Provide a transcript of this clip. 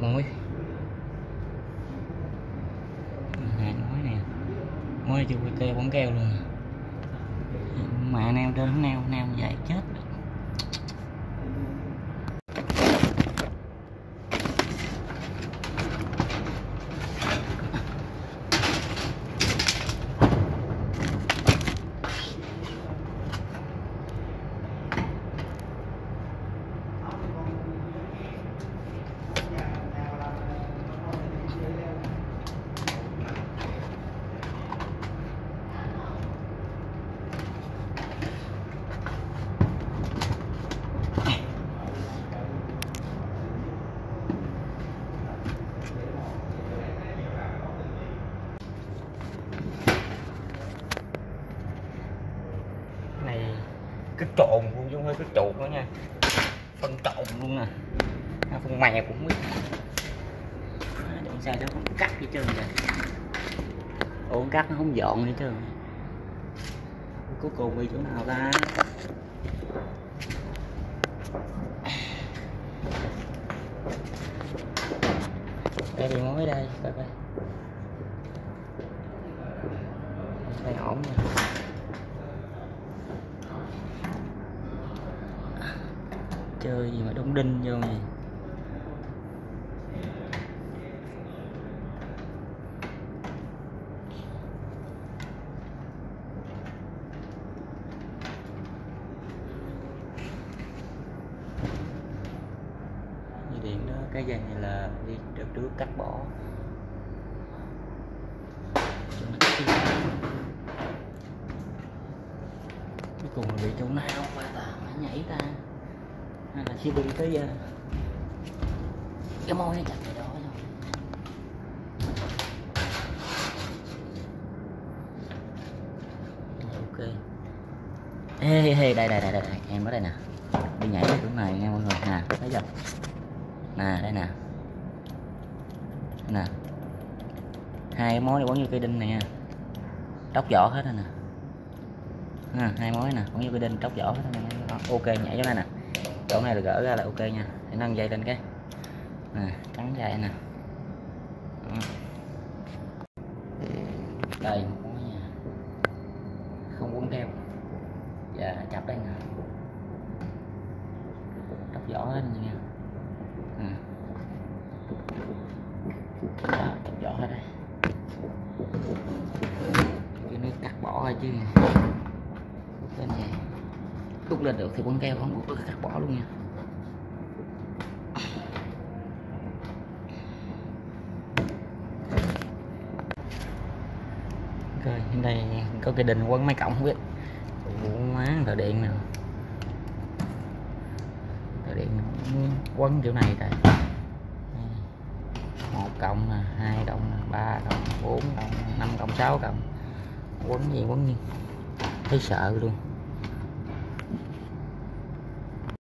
mối. Hạt mối nè. Mối chưa phải kêu bóng keo luôn. Mà mà neo trên neo neo dài chết được Cái này cái trộn luôn chứ không phải cái trộn đó nha. Phân trộn luôn nè. À, phân mè cũng biết. Để sao cho không cắt hết trơn rồi ổn cắt nó không dọn hết trơn. Cuối cùng đi chỗ nào ta? Đây thì mới đây. Coi coi đây ổn nha chơi gì mà đông đinh vô này dây điện đó, cái dây này là đi được trước cắt bỏ. Cuối cùng là bị chỗ nào không phải ta hay là bị cái uh, cái môi nó chặt cái đó thôi. Ok. Ê ê ê, đây đây đây đây em ở đây nè. Đi nhảy cái chỗ này nha mọi người. Nè thấy chưa? Nè đây nè. Nè. Hai cái mối này quấn như cây đinh nè tróc vỏ hết rồi nè. Ha, hai mối nè quấn như cây đinh tróc vỏ hết rồi nè. Ok nhảy chỗ này nè chỗ này là gỡ ra là ok nha. Để nâng dây lên cái. Nè cắn dây nè. Đây không quấn theo và dạ, chập đây nè. Đắp vỏ hết nha. Ừ. Đó, chọc vỏ hết đây cái nước cắt bỏ ra chứ đúc lên được thì quấn keo không đúc cắt bỏ luôn nha. Rồi bên đây có cái đình quấn mấy cổng không biết. Ủa má thợ điện nè. Thợ điện quấn kiểu này đây. Một cộng nè, hai cộng nè, ba cộng bốn cộng năm cộng sáu cộng quấn gì quấn gì? Thấy sợ luôn.